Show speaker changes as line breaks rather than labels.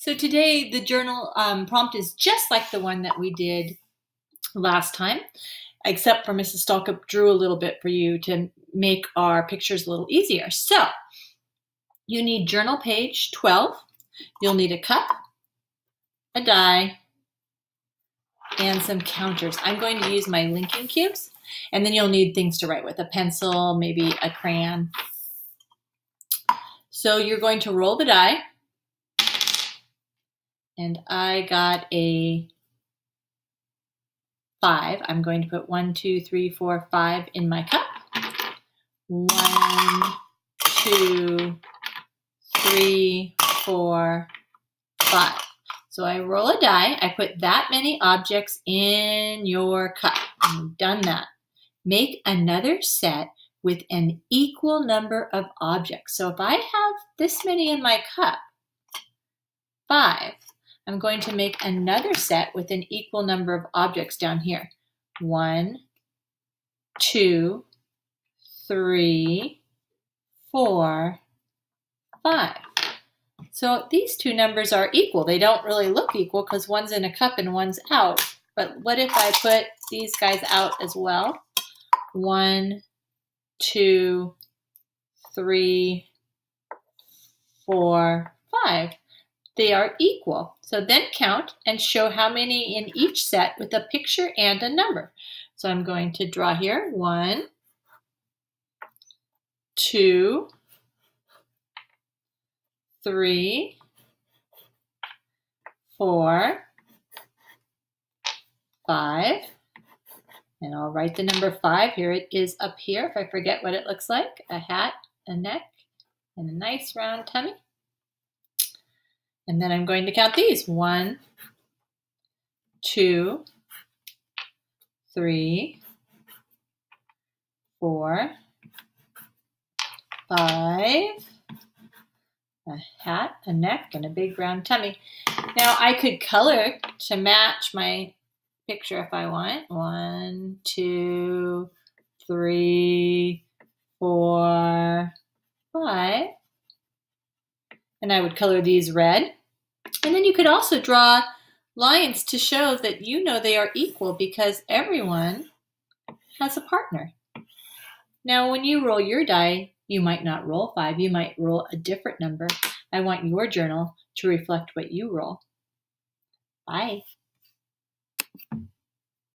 So today the journal um, prompt is just like the one that we did last time, except for Mrs. Stalcup drew a little bit for you to make our pictures a little easier. So you need journal page 12. You'll need a cup, a die, and some counters. I'm going to use my linking cubes, and then you'll need things to write with, a pencil, maybe a crayon. So you're going to roll the die and I got a five. I'm going to put one, two, three, four, five in my cup. One, two, three, four, five. So I roll a die. I put that many objects in your cup. I've done that. Make another set with an equal number of objects. So if I have this many in my cup, five, I'm going to make another set with an equal number of objects down here. One, two, three, four, five. So these two numbers are equal. They don't really look equal because one's in a cup and one's out. But what if I put these guys out as well? One, two, three, four, five. They are equal. So then count and show how many in each set with a picture and a number. So I'm going to draw here. One, two, three, four, five, and I'll write the number five. Here it is up here if I forget what it looks like. A hat, a neck, and a nice round tummy. And then I'm going to count these. One, two, three, four, five, a hat, a neck, and a big round tummy. Now I could color to match my picture if I want. One, two, three, four, five. And I would color these red. And then you could also draw lines to show that you know they are equal because everyone has a partner. Now, when you roll your die, you might not roll five, you might roll a different number. I want your journal to reflect what you roll. Bye.